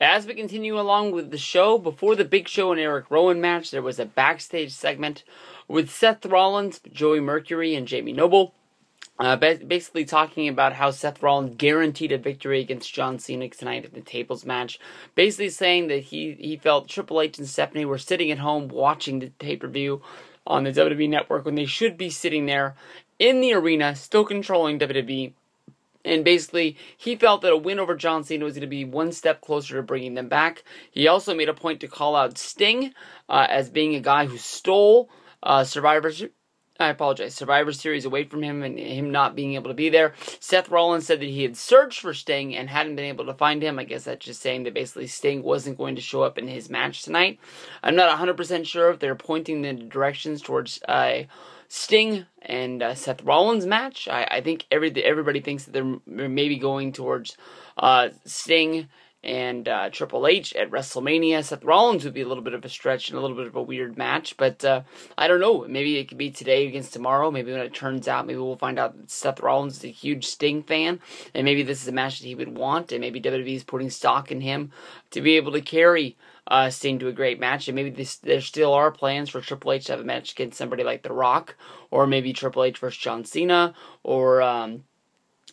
As we continue along with the show, before the Big Show and Erick Rowan match, there was a backstage segment with Seth Rollins, Joey Mercury, and Jamie Noble. Uh, basically talking about how Seth Rollins guaranteed a victory against John Cena tonight in the tables match. Basically saying that he, he felt Triple H and Stephanie were sitting at home watching the pay per view on the WWE network when they should be sitting there in the arena, still controlling WWE and basically, he felt that a win over John Cena was going to be one step closer to bringing them back. He also made a point to call out Sting uh, as being a guy who stole uh, Survivor. I apologize. Survivor Series away from him and him not being able to be there. Seth Rollins said that he had searched for Sting and hadn't been able to find him. I guess that's just saying that basically Sting wasn't going to show up in his match tonight. I'm not 100% sure if they're pointing the directions towards uh, Sting and uh, Seth Rollins match. I, I think every everybody thinks that they're maybe going towards uh, Sting and uh, Triple H at WrestleMania. Seth Rollins would be a little bit of a stretch and a little bit of a weird match, but uh, I don't know. Maybe it could be today against tomorrow. Maybe when it turns out, maybe we'll find out that Seth Rollins is a huge Sting fan, and maybe this is a match that he would want, and maybe WWE is putting stock in him to be able to carry uh, Sting to a great match, and maybe this, there still are plans for Triple H to have a match against somebody like The Rock, or maybe Triple H versus John Cena, or um,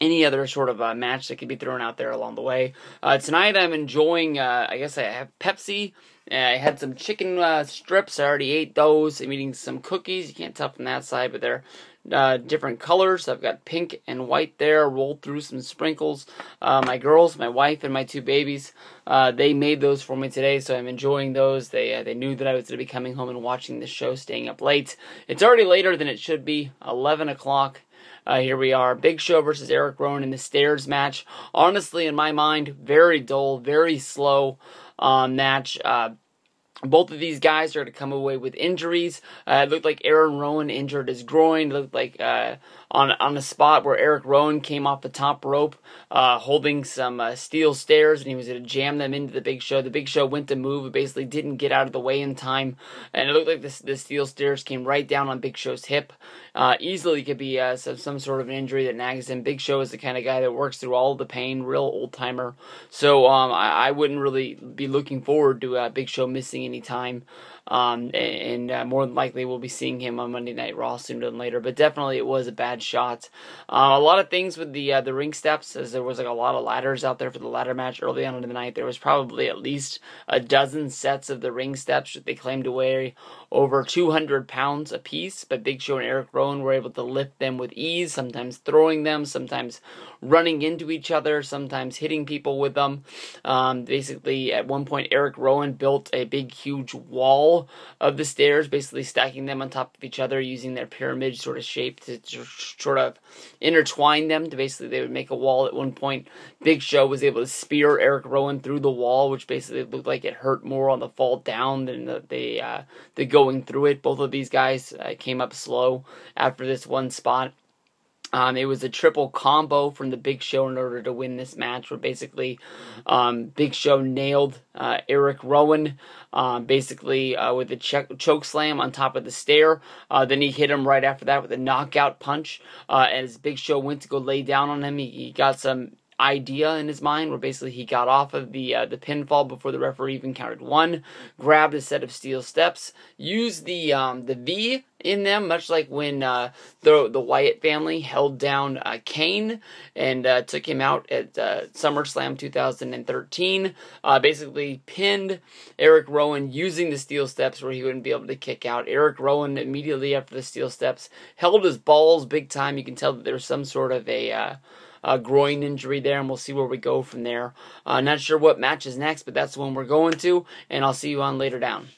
any other sort of uh, match that could be thrown out there along the way. Uh, tonight I'm enjoying, uh, I guess I have Pepsi. I had some chicken uh, strips. I already ate those. I'm eating some cookies. You can't tell from that side, but they're uh, different colors. I've got pink and white there, rolled through some sprinkles. Uh, my girls, my wife, and my two babies, they made those for me today, so I'm enjoying those. They they knew that I was going to be coming home and watching the show, staying up late. It's already later than it should be, 11 o'clock. Uh, here we are, Big Show versus Erick Rowan in the stairs match. Honestly, in my mind, very dull, very slow um, match. Uh, both of these guys are to come away with injuries. Uh, it looked like Aaron Rowan injured his groin. It looked like uh, on on a spot where Erick Rowan came off the top rope, uh, holding some uh, steel stairs, and he was going to jam them into the Big Show. The Big Show went to move, but basically didn't get out of the way in time, and it looked like the the steel stairs came right down on Big Show's hip. Uh, easily could be uh, some, some sort of an injury that nags him. Big Show is the kind of guy that works through all the pain, real old timer. So um, I, I, wouldn't really be looking forward to Big Show missing any time. Um, and uh, more than likely we'll be seeing him on Monday Night Raw sooner than later. But definitely it was a bad shot. Uh, a lot of things with the uh, the ring steps, as there was like a lot of ladders out there for the ladder match early on in the night. There was probably at least a dozen sets of the ring steps that they claimed to weigh over 200 pounds apiece. But Big Show and Erick Rowan were able to lift them with ease, sometimes throwing them, sometimes running into each other, sometimes hitting people with them. Um, basically, at one point, Erick Rowan built a big, huge wall of the stairs, basically stacking them on top of each other using their pyramid sort of shape to sort of intertwine them. To basically, they would make a wall at one point. Big Show was able to spear Erick Rowan through the wall, which basically looked like it hurt more on the fall down than the the, uh, the going through it. Both of these guys uh, came up slow after this one spot. Um, it was a triple combo from the Big Show in order to win this match, where basically um, Big Show nailed uh, Erick Rowan um, basically uh, with a ch- choke slam on top of the stair. Uh, then he hit him right after that with a knockout punch. Uh, as Big Show went to go lay down on him, he, he got some idea in his mind where basically he got off of the uh, the pinfall before the referee even counted one, grabbed a set of steel steps, used the um, the V in them, much like when uh, the the Wyatt family held down uh, Kane and uh, took him out at uh, SummerSlam 2013. Uh, basically pinned Erick Rowan using the steel steps where he wouldn't be able to kick out. Erick Rowan immediately after the steel steps held his balls big time. You can tell that there's some sort of a uh, uh, groin injury there, and we'll see where we go from there. Uh, not sure what match is next, but that's the one we're going to, and I'll see you on later down.